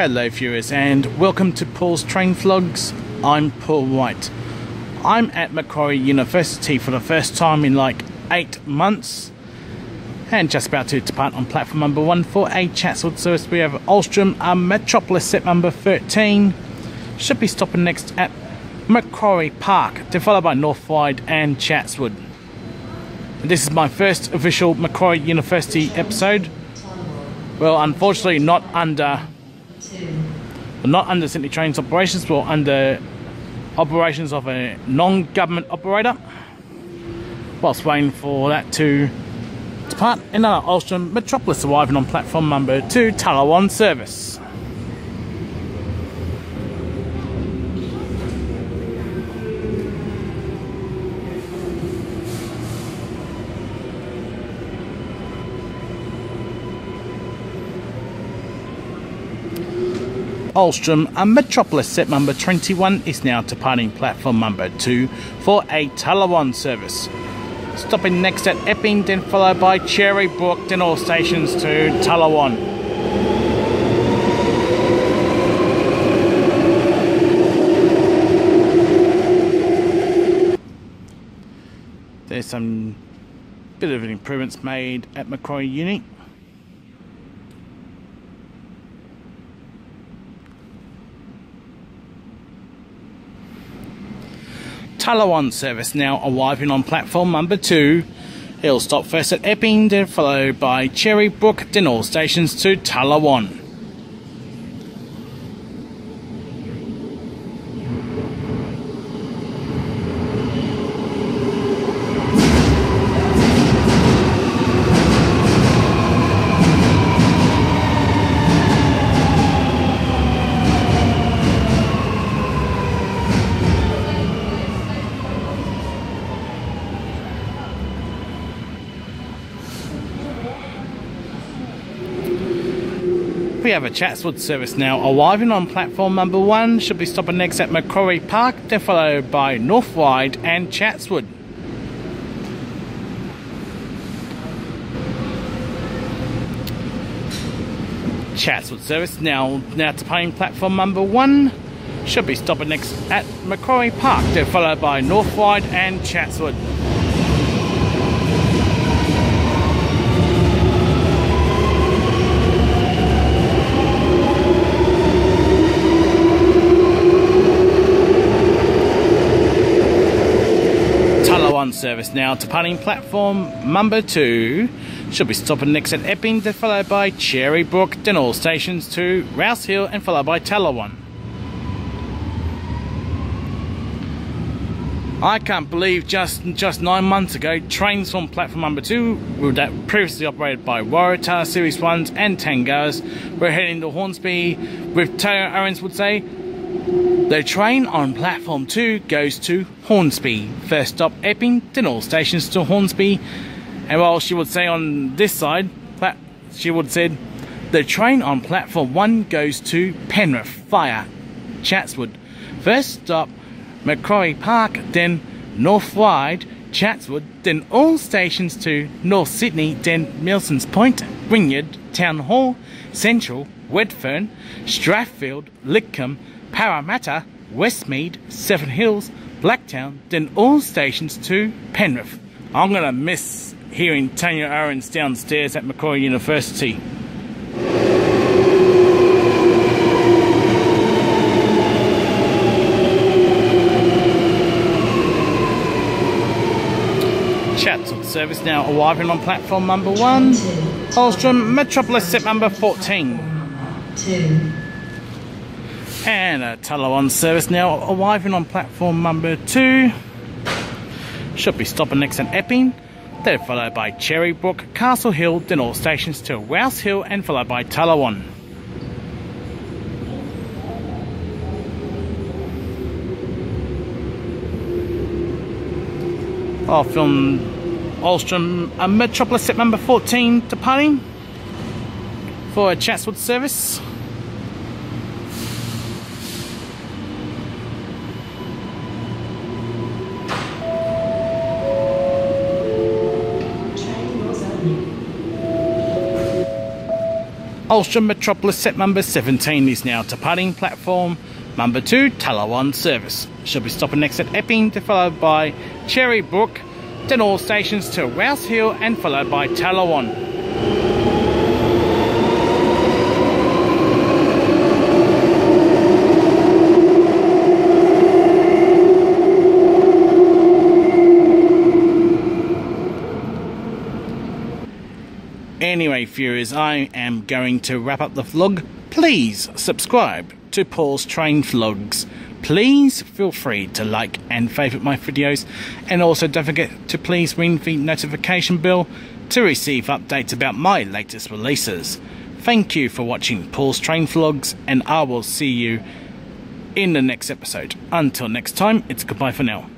Hello viewers and welcome to Paul's Train Vlogs. I'm Paul White. I'm at Macquarie University for the first time in like 8 months and just about to depart on platform number 1 for a Chatswood service. We have Alstom a Metropolis set number 13. Should be stopping next at Macquarie Park, then followed by North Ryde and Chatswood. This is my first official Macquarie University episode. Well, unfortunately not under not under Sydney Trains operations, but under operations of a non-government operator. Whilst waiting for that to depart, another Alstom Metropolis arriving on platform number 2, Tallawong service. Alstom and Metropolis set number 21 is now departing platform number 2 for a Tallawong service. Stopping next at Epping, then followed by Cherrybrook, then all stations to Tallawong. There's some bit of an improvements made at Macquarie Uni. Tallawong service now arriving on platform number 2. It'll stop first at Epping, then followed by Cherrybrook, then all stations to Tallawong. We have a Chatswood service now arriving on platform number one. Should be stopping next at Macquarie Park, then followed by North and Chatswood. Chatswood service now now departing platform number one. Should be stopping next at Macquarie Park, then followed by North and Chatswood. Tallawong service now to departing platform number two. Should be stopping next at Epping, followed by Cherrybrook, then all stations to Rouse Hill and followed by Tallawong. I can't believe just just nine months ago, trains from platform number two, that previously operated by Waratah, Series 1s and Tangaras, were heading to Hornsby, with Taylor Owens would say, the train on platform 2 goes to Hornsby. First stop Epping, then all stations to Hornsby. And while she would say on this side, she would said, the train on platform 1 goes to Penrith Fire, Chatswood. First stop Macquarie Park, then North Ryde, Chatswood, then all stations to North Sydney, then Milsons Point, Wynyard, Town Hall, Central, Redfern, Strathfield, Lidcombe, Parramatta, Westmead, Seven Hills, Blacktown, then all stations to Penrith. I'm gonna miss hearing Tanya Owens downstairs at Macquarie University. Chatswood service now arriving on platform number one. Alstom Metropolis set number 14. Two. And a Tallawong service now arriving on platform number two. Should be stopping next at Epping. Then followed by Cherrybrook, Castle Hill, then all stations to Rouse Hill and followed by Tallawong. Off from Alstom uh, Metropolis at number 14 departing for a Chatswood service. Alstom Metropolis set number 17 is now departing platform number 2 Tallawong service. She'll be stopping next at Epping, to followed by Cherrybrook, then all stations to Rouse Hill and followed by Tallawong. Anyway, viewers, I am going to wrap up the vlog. Please subscribe to Paul's Train Vlogs. Please feel free to like and favourite my videos, and also don't forget to please ring the notification bell to receive updates about my latest releases. Thank you for watching Paul's Train Vlogs, and I will see you in the next episode. Until next time, it's goodbye for now.